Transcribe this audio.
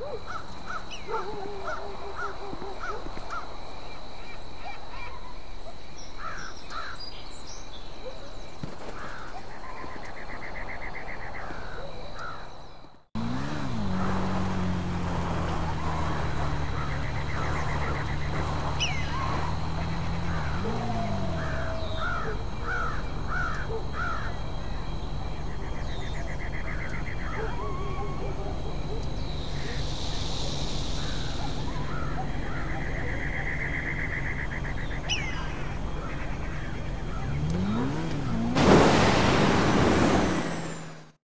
Woo.